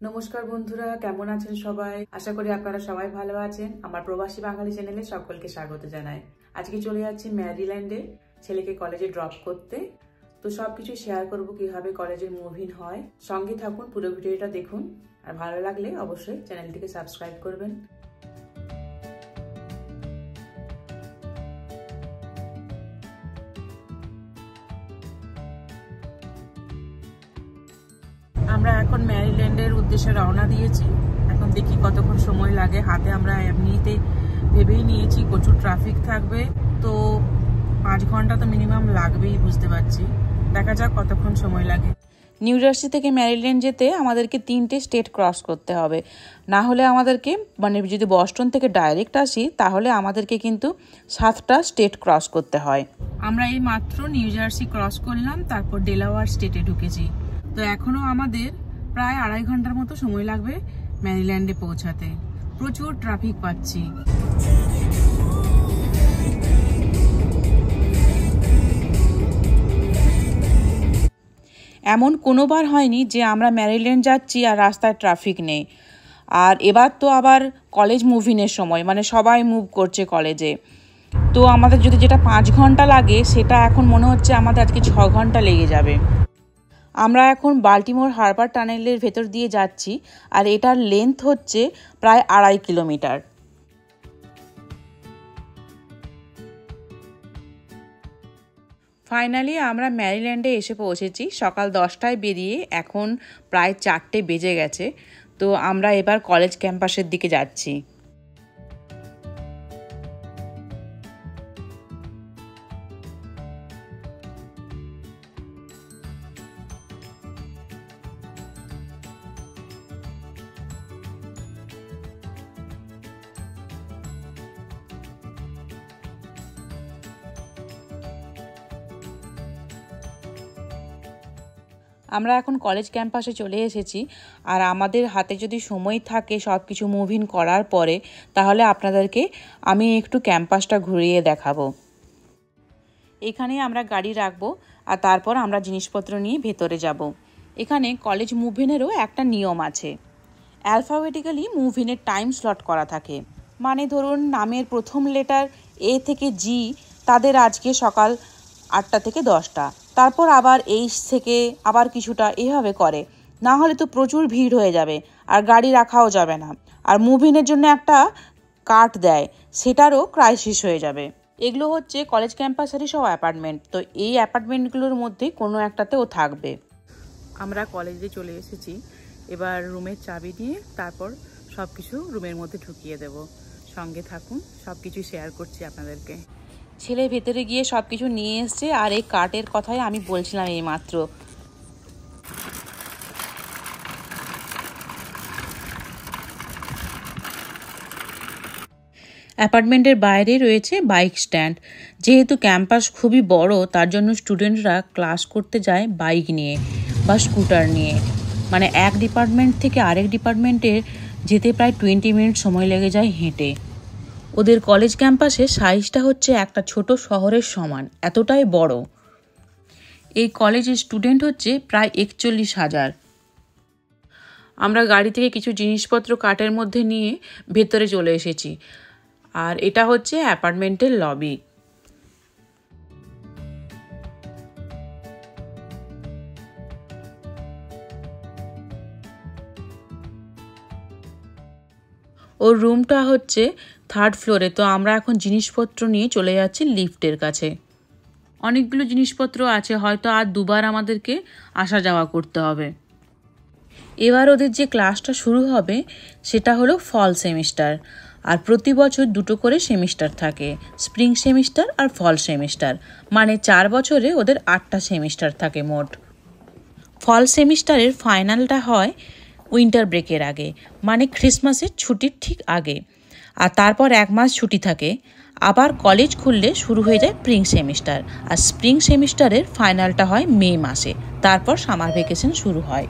নমস্কার বন্ধুরা, কেমন আছেন সবাই? আশা করি আপনারা সবাই ভালো আছেন। আমার প্রবাসী বাঙালি চ্যানেলে সকলকে স্বাগত জানাই। আজকে চলে যাচ্ছি ম্যারিল্যান্ডে, ছেলেকে কলেজে ড্রপ করতে। তো সবকিছু শেয়ার করব কীভাবে কলেজের মুভিন হয়। সঙ্গে থাকুন, পুরো ভিডিওটা দেখুন। আর ভালো লাগলে অবশ্যই চ্যানেলটিকে সাবস্ক্রাইব করবেন। আমরা এখন ম্যারিল্যান্ডের উদ্দেশ্যে রওনা দিয়েছি। এখন দেখি কতক্ষণ সময় লাগে। হাতে আমরা এমনিতে ভেবেই নিয়েছি প্রচুর ট্রাফিক থাকবে। তো পাঁচ ঘণ্টা তো মিনিমাম লাগবেই বুঝতে পারছি। দেখা যাক কতক্ষণ সময় লাগে। নিউ জার্সি থেকে ম্যারিল্যান্ড যেতে আমাদেরকে তিনটে স্টেট ক্রস করতে হবে। না হলে আমাদেরকে মানে যদি বস্টন থেকে ডাইরেক্ট আসি তাহলে আমাদেরকে কিন্তু সাতটা স্টেট ক্রস করতে হয়। আমরা এই মাত্র নিউ জার্সি ক্রস করলাম তারপর ডেলাওয়ার স্টেটে ঢুকেছি। তো এখনও আমাদের প্রায় আড়াই ঘণ্টার মতো সময় লাগবে ম্যারিল্যান্ডে পৌঁছাতে। প্রচুর ট্রাফিক পাচ্ছি। এমন কোনোবার হয়নি যে আমরা ম্যারিল্যান্ড যাচ্ছি আর রাস্তায় ট্রাফিক নেই। আর এবার তো আবার কলেজ মুভিনের সময় মানে সবাই মুভ করছে কলেজে তো আমাদের যদি যেটা পাঁচ ঘণ্টা লাগে, সেটা এখন মনে হচ্ছে আমাদের আজকে ছ ঘণ্টা লেগে যাবে। আমরা এখন বাল্টিমোর হারবার টানেলের ভেতর দিয়ে যাচ্ছি, আর এটার লেন্থ হচ্ছে প্রায় আড়াই কিলোমিটার। ফাইনালি আমরা ম্যারিল্যান্ডে এসে পৌঁছেছি। সকাল দশটায় বেরিয়ে এখন প্রায় চারটে বেজে গেছে। তো আমরা এবার কলেজ ক্যাম্পাসের দিকে যাচ্ছি। আমরা এখন কলেজ ক্যাম্পাসে চলে এসেছি। আর আমাদের হাতে যদি সময় থাকে সব কিছু মুভিন করার পরে, তাহলে আপনাদেরকে আমি একটু ক্যাম্পাসটা ঘুরিয়ে দেখাবো। এখানে আমরা গাড়ি রাখব, আর তারপর আমরা জিনিসপত্র নিয়ে ভেতরে যাব। এখানে কলেজ মুভিনেরও একটা নিয়ম আছে। অ্যালফাবেটিক্যালি মুভিনের টাইম স্লট করা থাকে। মানে ধরুন নামের প্রথম লেটার এ থেকে জি তাদের আজকে সকাল আটটা থেকে দশটা। তারপর আবার এই থেকে আবার কিছুটা এভাবে করে। না হলে তো প্রচুর ভিড় হয়ে যাবে, আর গাড়ি রাখাও যাবে না। আর মুভিনের জন্য একটা কাট দেয়, সেটারও ক্রাইসিস হয়ে যাবে। এগুলো হচ্ছে কলেজ ক্যাম্পাসেরই সব অ্যাপার্টমেন্ট তো এই অ্যাপার্টমেন্টগুলোর মধ্যে কোনো একটাতে ও থাকবে। আমরা কলেজে চলে এসেছি, এবার রুমের চাবি দিয়ে তারপর সব কিছু রুমের মধ্যে ঢুকিয়ে দেব। সঙ্গে থাকুন সব কিছু শেয়ার করছি আপনাদেরকে। ছেলে ভেতরে গিয়ে সব কিছু নিয়ে এসছে আর এই কার্টের কথাই আমি বলছিলাম এই মাত্র অ্যাপার্টমেন্টের বাইরে রয়েছে বাইক স্ট্যান্ড। যেহেতু ক্যাম্পাস খুবই বড়, তার জন্য স্টুডেন্টরা ক্লাস করতে যায় বাইক নিয়ে বা স্কুটার নিয়ে। মানে এক ডিপার্টমেন্ট থেকে আরেক ডিপার্টমেন্টের যেতে প্রায় টোয়েন্টি মিনিট সময় লেগে যায় হেঁটে। ওদের কলেজ ক্যাম্পাসে সাইজটা হচ্ছে একটা ছোট শহরের সমান, এতটাই বড়। এই কলেজের স্টুডেন্ট হচ্ছে প্রায় একচল্লিশ হাজার। আমরা গাড়ি থেকে কিছু জিনিসপত্র কাটের মধ্যে নিয়ে ভেতরে চলে এসেছি। আর এটা হচ্ছে অ্যাপার্টমেন্টের লবি। ওর রুমটা হচ্ছে থার্ড ফ্লোরে তো আমরা এখন জিনিসপত্র নিয়ে চলে যাচ্ছি লিফটের কাছে। অনেকগুলো জিনিসপত্র আছে, হয়তো আর দুবার আমাদেরকে আসা যাওয়া করতে হবে। এবার ওদের যে ক্লাসটা শুরু হবে, সেটা হলো ফল সেমিস্টার আর প্রতি বছর দুটো করে সেমিস্টার থাকে স্প্রিং সেমিস্টার আর ফল সেমিস্টার মানে চার বছরে ওদের আটটা সেমিস্টার থাকে মোট। ফল সেমিস্টারের ফাইনালটা হয় উইন্টার ব্রেকের আগে মানে ক্রিসমাসের ছুটির ঠিক আগে। আর তারপর এক মাস ছুটি থাকে, আবার কলেজ খুললে শুরু হয়ে যায় স্প্রিং সেমিস্টার। আর স্প্রিং সেমিস্টারের ফাইনালটা হয় মে মাসে, তারপর সামার ভেকেশন শুরু হয়।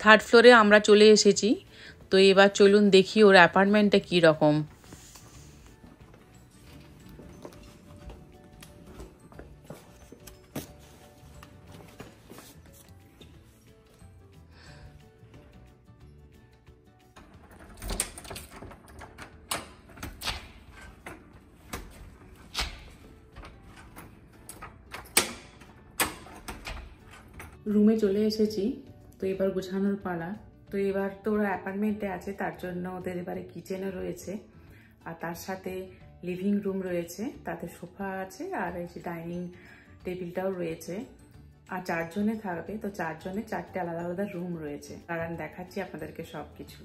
থার্ড ফ্লোরে আমরা চলে এসেছি, তো এবার চলুন দেখি ওর অ্যাপার্টমেন্টটা কী রকম রুমে চলে এসেছি, তো এবার গোছানোর পালা। তো এবার তো ওরা অ্যাপার্টমেন্টে আছে, তার জন্য ওদের এবারে কিচেনও রয়েছে। আর তার সাথে লিভিং রুম রয়েছে, তাতে সোফা আছে আর এই যে ডাইনিং টেবিলটাও রয়েছে। আর চারজনে থাকবে, তো চারজনে চারটে আলাদা আলাদা রুম রয়েছে। আমি দেখাচ্ছি আপনাদেরকে সব কিছু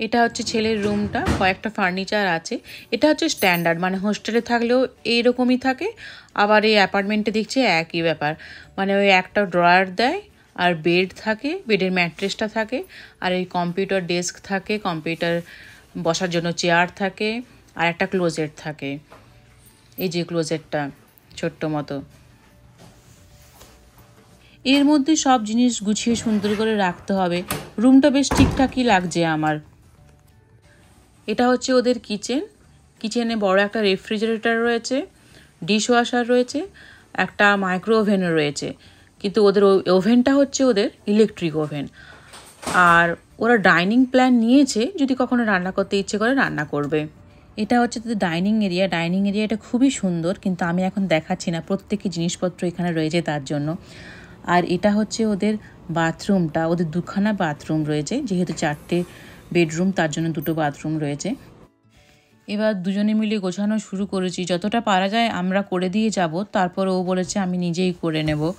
এটা হচ্ছে ছেলের রুমটা, কয়েকটা ফার্নিচার আছে। এটা হচ্ছে স্ট্যান্ডার্ড মানে হোস্টেলে থাকলেও এইরকমই থাকে, আবার এই অ্যাপার্টমেন্টে দেখছি একই ব্যাপার। মানে ওই একটা ড্রয়ার দেয়, আর বেড থাকে, বেডের ম্যাট্রেসটা থাকে, আর এই কম্পিউটার ডেস্ক থাকে, কম্পিউটার বসার জন্য চেয়ার থাকে, আর একটা ক্লোজেট থাকে। এই যে ক্লোজেটটা, ছোট্ট মতো। এর মধ্যে সব জিনিস গুছিয়ে সুন্দর করে রাখতে হবে। রুমটা বেশ ঠিকঠাকই লাগছে আমার। এটা হচ্ছে ওদের কিচেন। কিচেনে বড় একটা রেফ্রিজারেটর রয়েছে ডিশ ওয়াশার রয়েছে, একটা মাইক্রো ওভেনও রয়েছে। কিন্তু ওদের ওভেনটা হচ্ছে ওদের ইলেকট্রিক ওভেন। আর ওরা ডাইনিং প্ল্যান নিয়েছে, যদি কখনো রান্না করতে ইচ্ছে করে রান্না করবে। এটা হচ্ছে তাদের ডাইনিং এরিয়া। ডাইনিং এরিয়াটা খুবই সুন্দর, কিন্তু আমি এখন দেখাচ্ছি না। প্রত্যেকটি জিনিসপত্র এখানে রয়েছে তার জন্য। আর এটা হচ্ছে ওদের বাথরুমটা, ওদের দুখানা বাথরুম রয়েছে, যেহেতু চারটে বেডরুম, তার জন্য দুটো বাথরুম রয়েছে। এবার দুজনে মিলে গোছানো শুরু করেছি। যতটা পারা যায় আমরা করে দিয়ে যাব, তারপর ও বলেছে, আমি নিজেই করে নেব।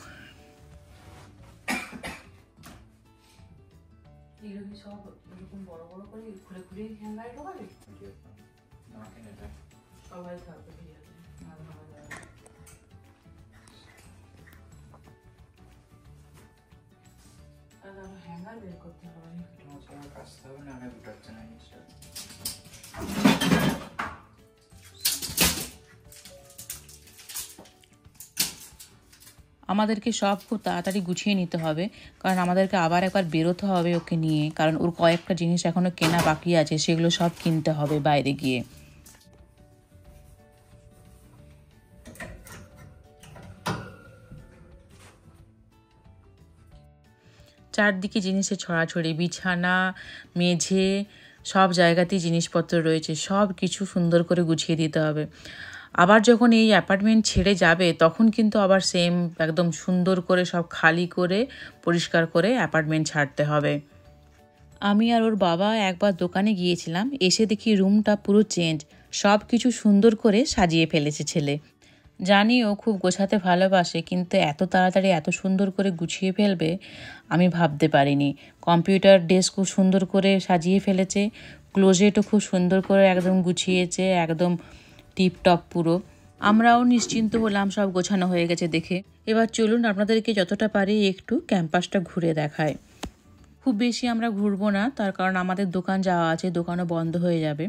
আমাদেরকে সব খুব তাড়াতাড়ি গুছিয়ে নিতে হবে, কারণ আমাদেরকে আবার একবার বেরোতে হবে ওকে নিয়ে, কারণ ওর কয়েকটা জিনিস এখনও কেনা বাকি আছে, সেগুলো সব কিনতে হবে বাইরে গিয়ে। চারদিকে জিনিসে ছড়াছড়ি, বিছানা, মেঝে, সব জায়গাতেই জিনিসপত্র রয়েছে, সব কিছু সুন্দর করে গুছিয়ে দিতে হবে। আবার যখন এই অ্যাপার্টমেন্ট ছেড়ে যাবে, তখন কিন্তু আবার সেম একদম সুন্দর করে সব খালি করে, পরিষ্কার করে অ্যাপার্টমেন্ট ছাড়তে হবে। আমি আর ওর বাবা একবার দোকানে গিয়েছিলাম, এসে দেখি রুমটা পুরো চেঞ্জ সব কিছু সুন্দর করে সাজিয়ে ফেলেছে ছেলে। জানি ও খুব গোছাতে ভালোবাসে, কিন্তু এত তাড়াতাড়ি এত সুন্দর করে গুছিয়ে ফেলবে আমি ভাবতে পারিনি। কম্পিউটার ডেস্ক খুব সুন্দর করে সাজিয়ে ফেলেছে, ক্লোজেটও খুব সুন্দর করে একদম গুছিয়েছে, একদম টিপটপ পুরো। আমরাও নিশ্চিন্ত হলাম সব গোছানো হয়ে গেছে দেখে। এবার চলুন আপনাদেরকে যতটা পারি একটু ক্যাম্পাসটা ঘুরে দেখায় খুব বেশি আমরা ঘুরবো না, তার কারণ আমাদের দোকান যাওয়া আছে, দোকানও বন্ধ হয়ে যাবে।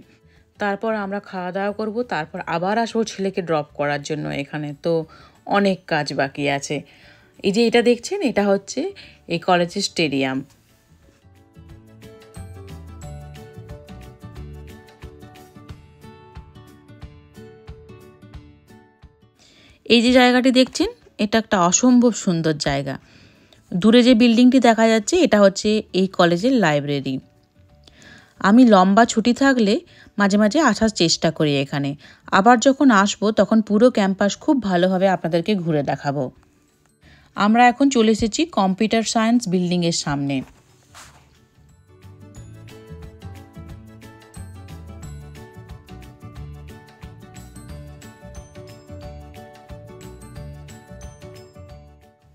তারপর আমরা খাওয়া দাওয়া করব, তারপর আবার আসব ছেলেকে ড্রপ করার জন্য এখানে। তো অনেক কাজ বাকি আছে। এই যে এটা দেখছেন, এটা হচ্ছে এই কলেজের স্টেডিয়াম। এই যে জায়গাটি দেখছেন, এটা একটা অসম্ভব সুন্দর জায়গা। দূরে যে বিল্ডিংটি দেখা যাচ্ছে, এটা হচ্ছে এই কলেজের লাইব্রেরি আমি লম্বা ছুটি থাকলে মাঝে মাঝে আসার চেষ্টা করি এখানে। আবার যখন আসব, তখন পুরো ক্যাম্পাস খুব ভালোভাবে আপনাদেরকে ঘুরে দেখাবো। আমরা এখন চলে এসেছি কম্পিউটার সায়েন্স বিল্ডিংয়ের সামনে।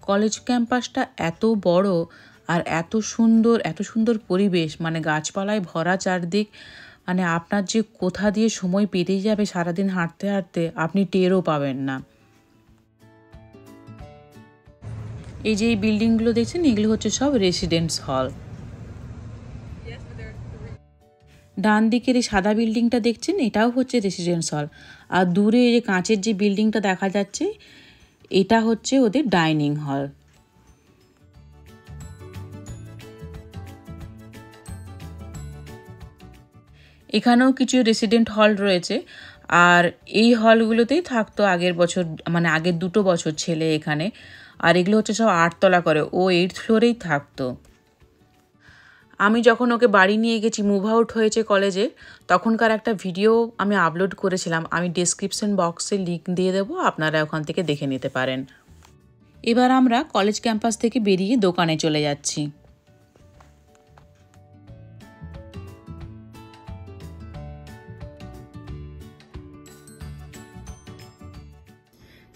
কলেজ ক্যাম্পাসটা এত বড় আর এত সুন্দর এত সুন্দর পরিবেশ মানে গাছপালায় ভরা চারদিক মানে আপনার যে কোথা দিয়ে সময় পেরিয়ে যাবে সারাদিন হাঁটতে হাঁটতে, আপনি টেরও পাবেন না। এই যে এই বিল্ডিংগুলো দেখছেন, এগুলো হচ্ছে সব রেসিডেন্টস হল ডান দিকের এই সাদা বিল্ডিংটা দেখছেন, এটাও হচ্ছে রেসিডেন্স হল আর দূরে এই যে কাঁচের যে বিল্ডিংটা দেখা যাচ্ছে, এটা হচ্ছে ওদের ডাইনিং হল এখানেও কিছু রেসিডেন্ট হল রয়েছে। আর এই হলগুলোতেই থাকতো আগের বছর মানে আগের দুটো বছর ছেলে এখানে। আর এগুলো হচ্ছে সব আটতলা করে, ও এইট ফ্লোরেই থাকতো। আমি যখন ওকে বাড়ি নিয়ে গেছি মুভ আউট হয়েছে কলেজে তখনকার একটা ভিডিও আমি আপলোড করেছিলাম। আমি ডিসক্রিপশন বক্সে লিঙ্ক দিয়ে দেবো, আপনারা ওখান থেকে দেখে নিতে পারেন। এবার আমরা কলেজ ক্যাম্পাস থেকে বেরিয়ে দোকানে চলে যাচ্ছি।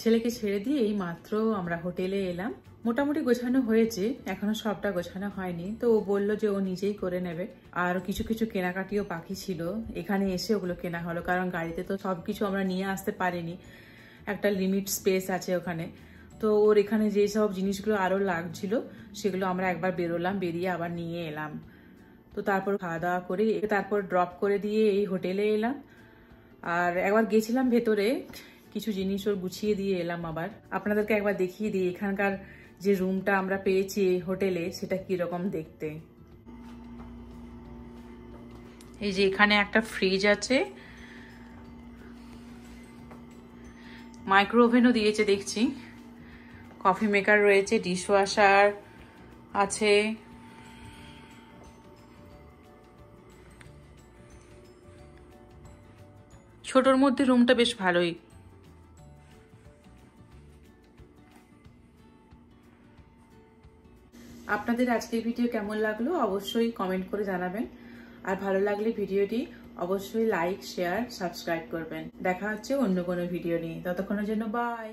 ছেলেকে ছেড়ে দিয়ে এই মাত্র আমরা হোটেলে এলাম। মোটামুটি গোছানো হয়েছে, এখনও সবটা গোছানো হয়নি। তো ও বলল যে ও নিজেই করে নেবে। আর কিছু কিছু কেনাকাটিও বাকি ছিল। এখানে এসে ওগুলো কেনা হলো, কারণ গাড়িতে তো সব কিছু আমরা নিয়ে আসতে পারিনি। একটা লিমিট স্পেস আছে ওখানে। তো ওর এখানে যে সব জিনিসগুলো আরও লাগছিল, সেগুলো আমরা একবার বেরোলাম, বেরিয়ে আবার নিয়ে এলাম। তো তারপর খাওয়া দাওয়া করে, তারপর ড্রপ করে দিয়ে এই হোটেলে এলাম। আর একবার গেছিলাম ভেতরে কিছু জিনিস ওর গুছিয়ে দিয়ে এলাম আবার। আপনাদেরকে একবার দেখিয়ে দিই, এখানকার যে রুমটা আমরা পেয়েছি হোটেলে, সেটা কীরকম দেখতে। এই যে এখানে একটা ফ্রিজ আছে। মাইক্রো ওভেনও দিয়েছে, দেখছি। কফি মেকার রয়েছে, ডিশওয়াশার আছে। ছোটর মধ্যে রুমটা বেশ ভালোই। আপনাদের আজকের ভিডিও কেমন লাগল অবশ্যই কমেন্ট করে জানাবেন। আর ভালো লাগলে ভিডিওটি অবশ্যই লাইক শেয়ার সাবস্ক্রাইব করবেন। দেখা হচ্ছে অন্য কোনো ভিডিও নিয়ে। ততক্ষণের জন্য বাই